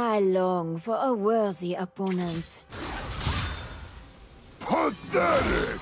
I long for a worthy opponent. Pathetic!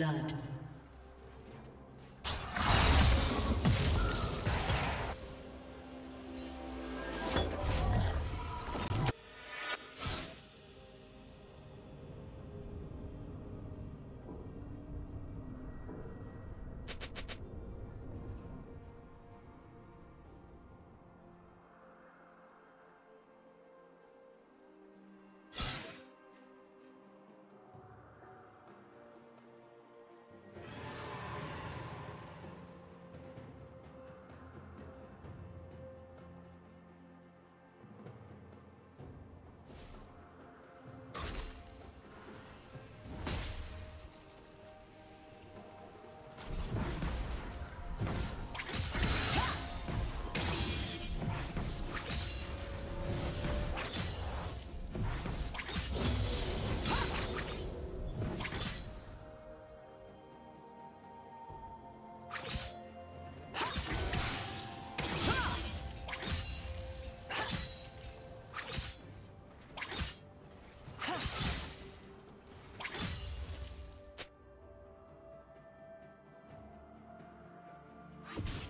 Blood. you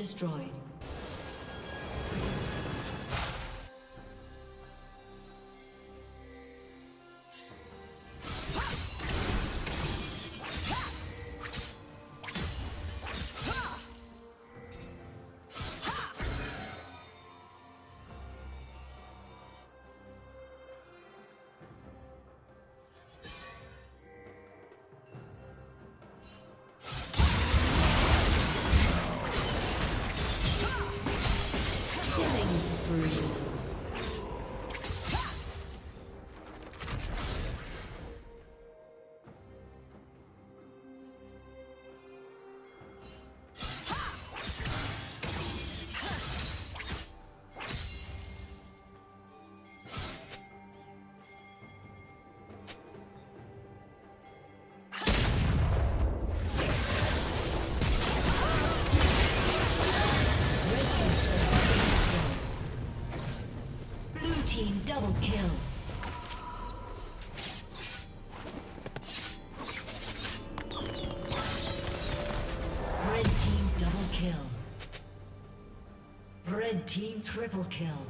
Destroyed. Triple kill.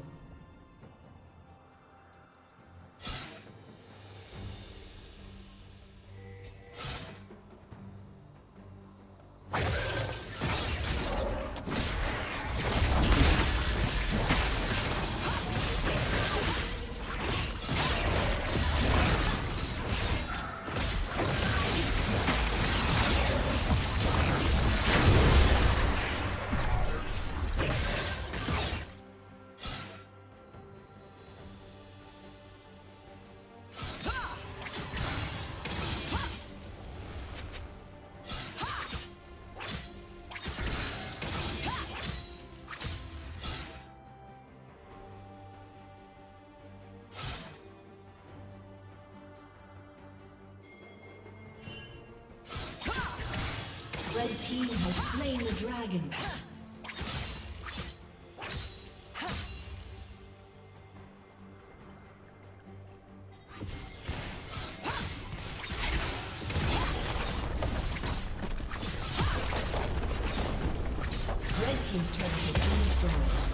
Dragon. Red Team's turret has been destroyed.